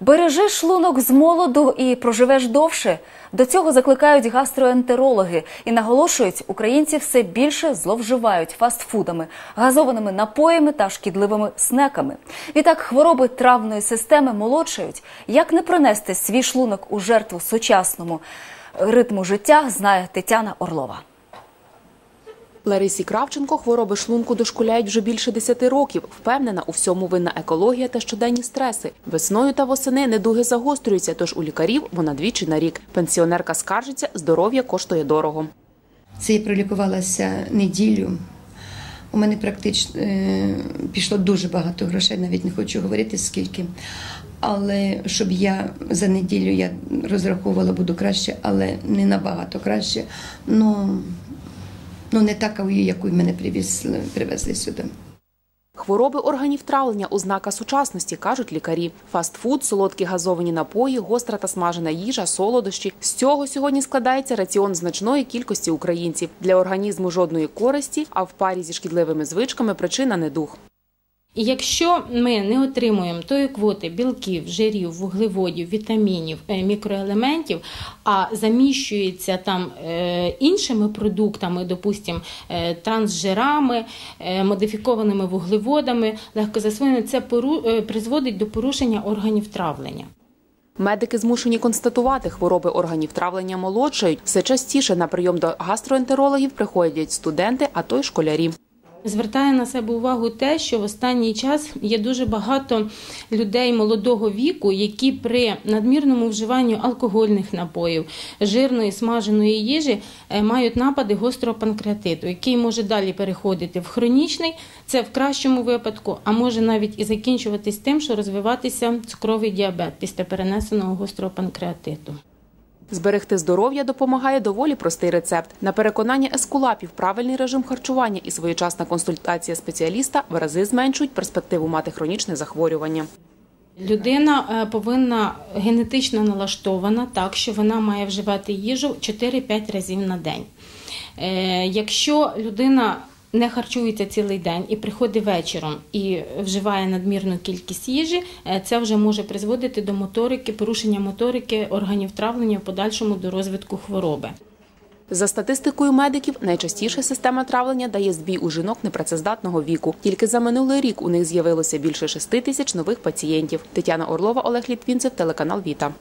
Бережи шлунок з молоду і проживеш довше. До цього закликають гастроентерологи і наголошують, українці все більше зловживають фастфудами, газованими напоями та шкідливими снеками. Відтак хвороби травної системи молодшають. Як не принести свій шлунок у жертву сучасному ритму життя, знає Тетяна Орлова. Ларисі Кравченко хвороби шлунку дошкуляють вже більше 10 років. Впевнена, у всьому винна екологія та щоденні стреси. Весною та восени недуги загострюються, тож у лікарів вона двічі на рік. Пенсіонерка скаржиться, здоров'я коштує дорого. Це я пролікувалася неділю. У мене практично е, пішло дуже багато грошей, навіть не хочу говорити скільки. Але щоб я за неділю я розраховувала, буду краще, але не набагато краще. Ну, ну не така, яку мене привезли, привезли сюди. Хвороби органів травлення – ознака сучасності, кажуть лікарі. Фастфуд, солодкі газовані напої, гостра та смажена їжа, солодощі – з цього сьогодні складається раціон значної кількості українців. Для організму жодної користі, а в парі зі шкідливими звичками причина недуг. І якщо ми не отримуємо тої квоти білків, жирів, вуглеводів, вітамінів, е, мікроелементів, а заміщується там е, іншими продуктами, допустимо, е, трансжирами, модифікованими вуглеводами, легкозасвоєними, це пору, е, призводить до порушення органів травлення. Медики змушені констатувати, хвороби органів травлення молодшають. Все частіше на прийом до гастроентерологів приходять студенти, а то й школярі. Звертає на себе увагу те, що в останній час є дуже багато людей молодого віку, які при надмірному вживанні алкогольних напоїв, жирної смаженої їжі е, мають напади гострого панкреатиту, який може далі переходити в хронічний, це в кращому випадку, а може навіть і закінчуватись тим, що розвиватися цукровий діабет після перенесеного гострого панкреатиту. Зберегти здоров'я допомагає доволі простий рецепт. На переконання ескулапів правильний режим харчування і своєчасна консультація спеціаліста в рази зменшують перспективу мати хронічне захворювання. Людина е, повинна генетично налаштована так, що вона має вживати їжу 4-5 разів на день. Е, Якщо людина не харчується цілий день і приходить вечором і вживає надмірну кількість їжі, е, це вже може призводити до моторики, порушення моторики органів травлення в подальшому до розвитку хвороби. За статистикою медиків, найчастіше система травлення дає збій у жінок непрацездатного віку. Тільки за минулий рік у них з'явилося більше 6 тисяч нових пацієнтів. Тетяна Орлова, Олег Літвінцев, телеканал Віта.